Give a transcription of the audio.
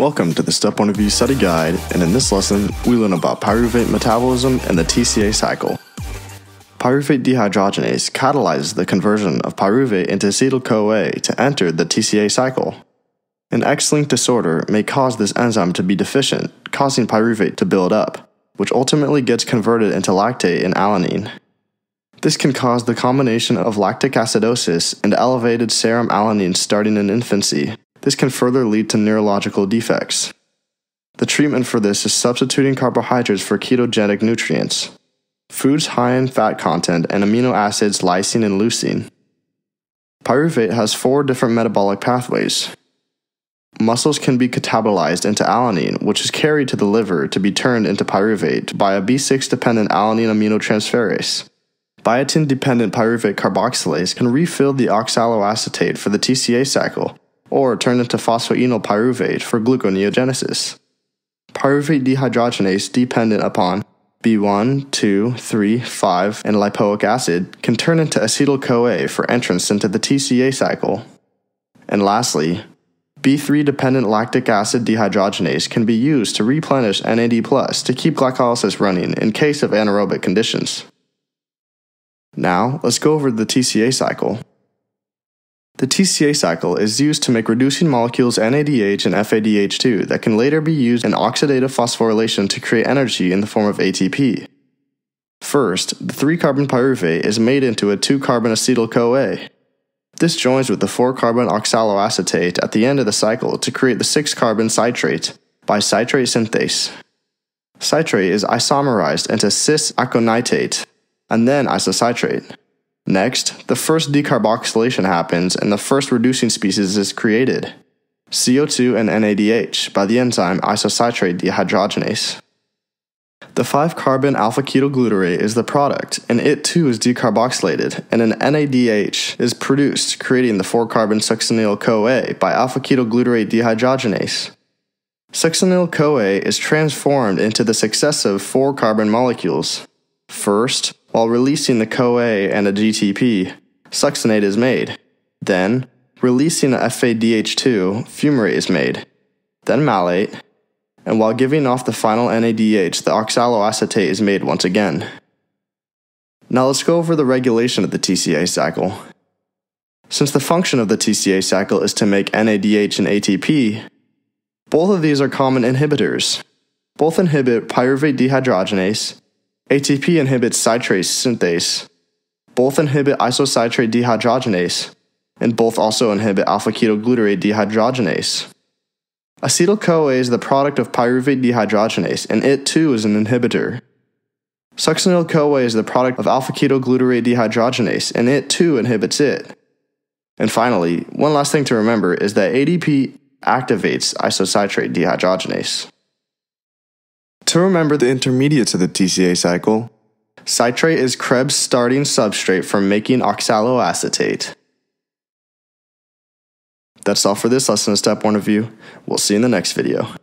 Welcome to the Step 1 Review Study Guide, and in this lesson, we learn about pyruvate metabolism and the TCA cycle. Pyruvate dehydrogenase catalyzes the conversion of pyruvate into acetyl-CoA to enter the TCA cycle. An X-linked disorder may cause this enzyme to be deficient, causing pyruvate to build up, which ultimately gets converted into lactate and alanine. This can cause the combination of lactic acidosis and elevated serum alanine starting in infancy, this can further lead to neurological defects. The treatment for this is substituting carbohydrates for ketogenic nutrients, foods high in fat content, and amino acids lysine and leucine. Pyruvate has four different metabolic pathways. Muscles can be catabolized into alanine, which is carried to the liver to be turned into pyruvate by a B6 dependent alanine aminotransferase. Biotin dependent pyruvate carboxylase can refill the oxaloacetate for the TCA cycle or turn into phosphoenol pyruvate for gluconeogenesis. Pyruvate dehydrogenase dependent upon B1, 2, 3, 5, and lipoic acid can turn into acetyl CoA for entrance into the TCA cycle. And lastly, B3 dependent lactic acid dehydrogenase can be used to replenish NAD to keep glycolysis running in case of anaerobic conditions. Now, let's go over the TCA cycle. The TCA cycle is used to make reducing molecules NADH and FADH2 that can later be used in oxidative phosphorylation to create energy in the form of ATP. First, the 3 carbon pyruvate is made into a 2 carbon acetyl CoA. This joins with the 4 carbon oxaloacetate at the end of the cycle to create the 6 carbon citrate by citrate synthase. Citrate is isomerized into cis aconitate and then isocitrate. Next, the first decarboxylation happens and the first reducing species is created CO2 and NADH by the enzyme isocitrate dehydrogenase. The 5 carbon alpha ketoglutarate is the product, and it too is decarboxylated, and an NADH is produced, creating the 4 carbon succinyl CoA by alpha ketoglutarate dehydrogenase. Succinyl CoA is transformed into the successive 4 carbon molecules. First, while releasing the CoA and a GTP, succinate is made. Then, releasing a FADH2, fumarate is made. Then malate, and while giving off the final NADH, the oxaloacetate is made once again. Now let's go over the regulation of the TCA cycle. Since the function of the TCA cycle is to make NADH and ATP, both of these are common inhibitors. Both inhibit pyruvate dehydrogenase ATP inhibits citrate synthase. Both inhibit isocitrate dehydrogenase, and both also inhibit alpha ketoglutarate dehydrogenase. Acetyl CoA is the product of pyruvate dehydrogenase, and it too is an inhibitor. Succinyl CoA is the product of alpha ketoglutarate dehydrogenase, and it too inhibits it. And finally, one last thing to remember is that ADP activates isocitrate dehydrogenase. To remember the intermediates of the TCA cycle, citrate is Krebs' starting substrate for making oxaloacetate. That's all for this lesson of Step 1 review. We'll see you in the next video.